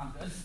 not good.